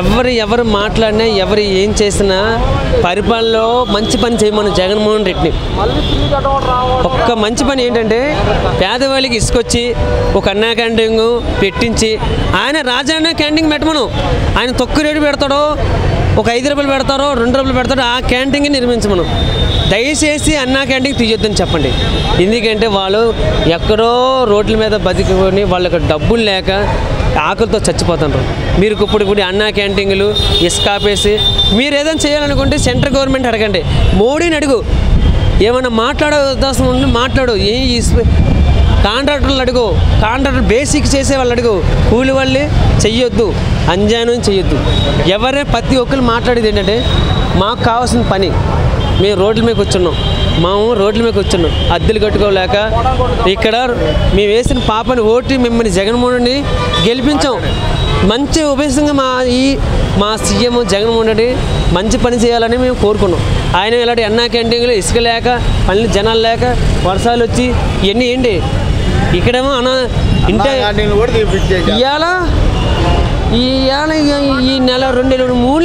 ఎవరు ఎవరు మాట్లాడినా ఎవరు ఏం చేసినా పరిపాలనలో మంచి పని చేయమని జగన్మోహన్ రెడ్డిని. ఒక్క మంచి పని ఏంటంటే పేదవాళ్ళకి ఇసుకొచ్చి ఒక అన్నా క్యాంటీన్ పెట్టించి ఆయన రాజాన్న క్యాంటీన్ పెట్టమను. ఆయన తక్కువ రేటు పెడతాడో ఒక ఐదు రూపాయలు పెడతారో రెండు రూపాయలు పెడతాడో ఆ క్యాంటీన్ నిర్మించమను. దయచేసి అన్నా క్యాంటీన్ తీయొద్దని చెప్పండి. ఎందుకంటే వాళ్ళు ఎక్కడో రోడ్ల మీద బతికొని వాళ్ళకి డబ్బులు లేక ఆకలితో చచ్చిపోతున్నారు. మీరు ఇప్పుడు కూడా అన్నా క్యాంటీన్లు ఇసుకాపేసి మీరు ఏదైనా చేయాలనుకుంటే సెంట్రల్ గవర్నమెంట్ అడగండి. మోడీని అడుగు. ఏమైనా మాట్లాడే ఉద్దేశం ఉండి మాట్లాడు. ఏ కాంట్రాక్టర్లు అడుగు. కాంట్రాక్టర్ బేసిక్ చేసే వాళ్ళు అడుగు. కూలి వాళ్ళు చెయ్యొద్దు. అంజానం చెయ్యొద్దు. ఎవరే ప్రతి ఒక్కరు మాట్లాడేది ఏంటంటే మాకు కావాల్సిన పని మేము రోడ్ల మీద కూర్చున్నాం. మేము రోడ్ల మీద కూర్చున్నాం. అద్దెలు కట్టుకోలేక ఇక్కడ మేము వేసిన పాపని ఓటి మిమ్మల్ని జగన్మోహన్ని గెలిపించాం. మంచి ఉపయోగంగా మా ఈ మా సీఎం జగన్మోహన్ రెడ్డి మంచి పని చేయాలని మేము కోరుకున్నాం. ఆయన ఇలాంటి అన్నా క్యాంటీన్లు ఇసుక లేక పనులు జనాలు లేక వర్షాలు వచ్చి ఇవన్నీ ఏంటి? ఇక్కడేమో అన్న ఇంటే ఇవాళ ఈ ఇవాళ ఈ- నెల రెండు మూడు